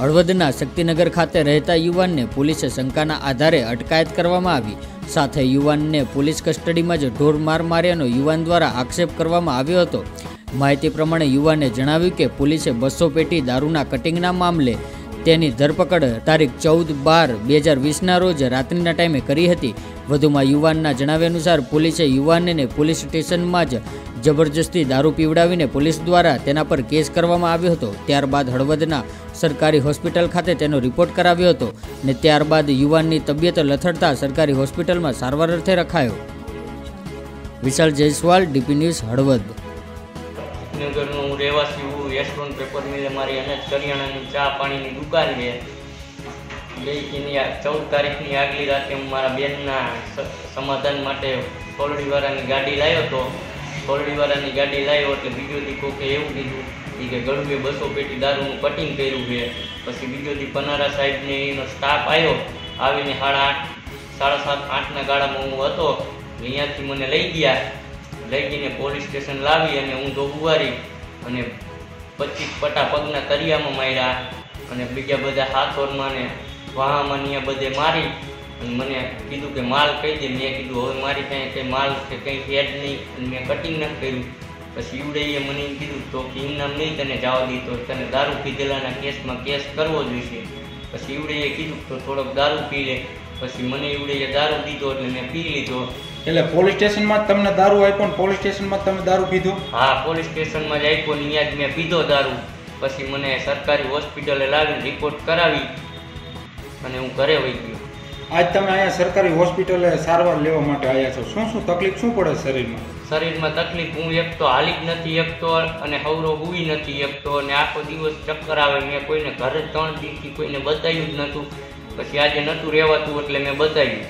હળવદના શક્તિનગર ખાતે રહેતા યુવાનને પોલીસે શંકાના આધારે અટકાયત કરવામાં આવી. સાથે યુવાનને પોલીસ કસ્ટડીમાં જ ઢોર માર માર્યાનો યુવાન દ્વારા આક્ષેપ કરવામાં આવ્યો હતો. માહિતી પ્રમાણે યુવાને જણાવ્યું કે પોલીસે બસો પેટી દારૂના કટિંગના મામલે તેની ધરપકડ તારીખ ચૌદ બાર બે હજાર વીસના રોજ રાત્રિના ટાઈમે કરી હતી. વધુમાં યુવાનના જણાવ્યા અનુસાર પોલીસે યુવાનને પોલીસ સ્ટેશનમાં જ જબરજસ્તી દારૂ પીવડાવીને પોલીસ દ્વારા તેના પર કેસ કરવામાં આવ્યો હતો. ત્યારબાદ હળવદના સરકારી હોસ્પિટલ ખાતે તેનો રિપોર્ટ કરાવ્યો હતો ને ત્યારબાદ યુવાનની તબિયત લથડતા સરકારી હોસ્પિટલમાં સારવાર અર્થે રખાયો. Vishal Jaiswal, DP news Halvad. નગરનો રહેવાસી હું યશવંત પેપર મિલે મારી અને કરિયાણાની ચા પાણીની દુકાન છે. ગઈની ચૌદ તારીખની આગલી રાતે હું મારા બેનના સમાધાન માટે ફોલડીવાળાની ગાડી લાવ્યો હતો ફોલડીવાળાની ગાડી લાવ્યો એટલે બીજો દી કોકે એવું કીધું કે ગળુએ બસો પેટી દારૂનું કટિંગ કર્યું છે. પછી બીજો દી પનારા સાહેબને એનો સ્ટાફ આવ્યો આવીને સાડા આઠ, સાડા સાત, આઠના ગાળામાં હું હતો. અહીંયાથી મને લઈ ગયા. લઈ જઈને પોલીસ સ્ટેશન લાવી અને હું ધોબુવારી અને પચીસ પટા પગના તરિયામાં માર્યા અને બીજા બધા હાથોરમાં ને વાહામાં ને બધે મારી અને મને કીધું કે માલ કહી દે. મેં કીધું, હવે મારી કાંઈ કંઈ માલ કે કંઈ હેડ નહીં. અને મેં કટિંગ નથી કર્યું. પછી ઈવડેએ મને કીધું, તો કે ઇનામ નહીં તને જવા દીધો તને દારૂ પીધેલાના કેસમાં કેસ કરવો જોઈશે. પછી ઈવડેએ કીધું, તો થોડોક દારૂ પી લે. પછી મને ઈવડેએ દારૂ દીધો એટલે મેં પી લીધો. એટલે પોલીસ સ્ટેશનમાં તમને દારૂ આપ્યો ને પોલીસ સ્ટેશનમાં તમે દારૂ પીધો? હા પોલીસ સ્ટેશનમાં જ આપ્યો ને ત્યાં જ મેં પીધો દારૂ. પછી મને સરકારી હોસ્પિટલે લાવીને રિપોર્ટ કરાવી અને હું ઘરે વહી ગયો. આજ તમે અહીંયા સરકારી હોસ્પિટલે સારવાર લેવા માટે આવ્યા છો. શું શું તકલીફ શું પડે શરીરમાં? શરીરમાં તકલીફ હું એક તો હાલી જ નથી એકતો અને હવરો હુઈ નથી એકતો અને આખો દિવસ ચક્કર આવે. મેં કોઈને ઘરે ત્રણ દિવસથી કોઈને બતાવ્યું જ નહોતું. પછી આજે નહોતું રહેવાતું એટલે મેં બતાવ્યું.